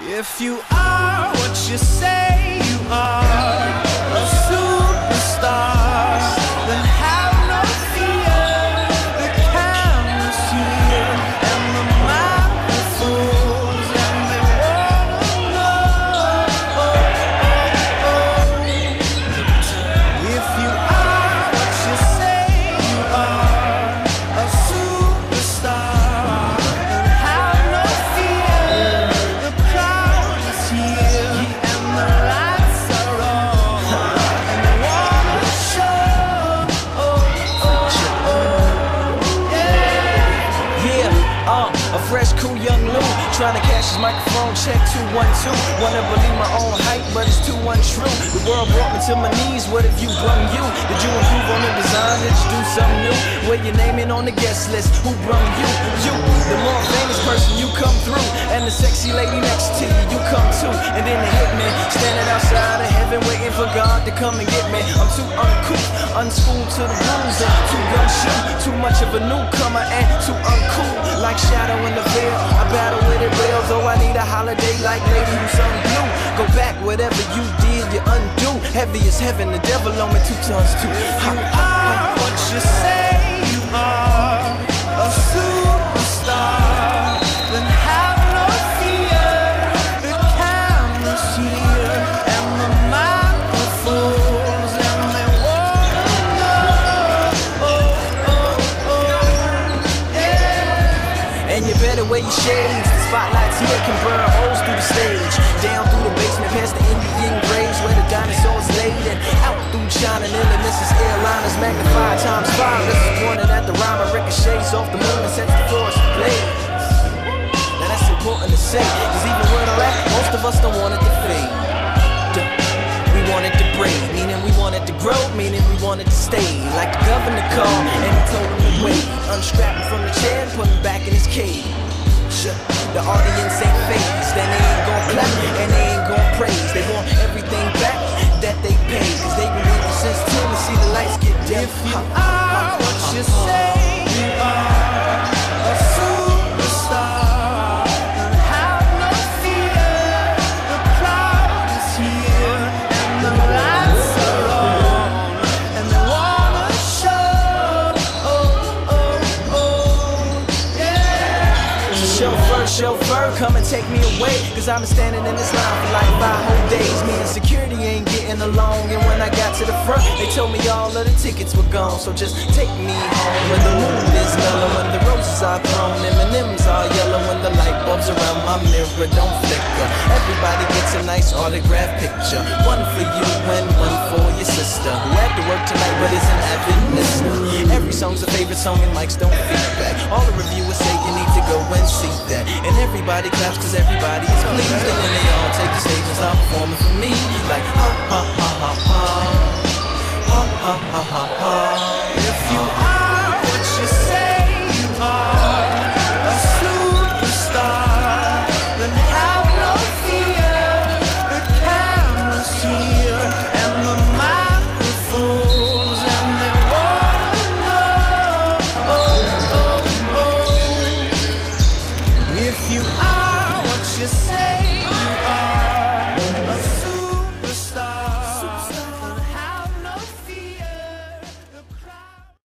If you are what you say you are, a fresh, cool young Lu trying to cash his microphone check 212. Wanna believe my own hype, but it's too untrue. The world brought me to my knees. What have you brung you? Did you improve on the design? Did you do something new? Where your name in on the guest list? Who brung you? You, the more famous person, you come through, and the sexy lady next to you, you come too. And then the hitman standing outside of heaven, waiting for God to come and get me. I'm too uncouth, unschooled to the rules, too young. Too much of a newcomer and too uncool, a holiday like lady who's blue. Go back, whatever you did, you undo. Heavy as heaven, the devil on me two tons too. You are what you say You better wear shades. The spotlights here can burn holes through the stage. Down through the basement, past the Indian graves where the dinosaurs laid. And out through China, the Mrs. Airliners magnified times five. This is pointed at the rhyme, ricochets off the moon and sets the forest ablaze. Now that's important to say, cause even where they're at, most of us don't want it to fade. We want it to break, meaning we want it to grow, meaning we want it to stay. Like the governor called and he told him to wait. Unstrap him from the chair and put back in his cage. Shut. The audience ain't phased, then they ain't gon' clap and they ain't gon' praise. They want everything Chauffeur, come and take me away. Cause I've been standing in this line for like five whole days. Me and security ain't getting along. And when I got to the front, they told me all of the tickets were gone. So just take me home when the moon is mellow, when the roses are thrown, M&M's are yellow, when the light bulbs around my mirror don't flicker. Everybody gets a nice autograph picture. One for you and one for your sister who had to work tonight but is an avid listener. Every song's a favorite song and mics don't feedback. All the reviewers say and see that. And everybody claps cause everybody is pleased. And then they all take the stage and start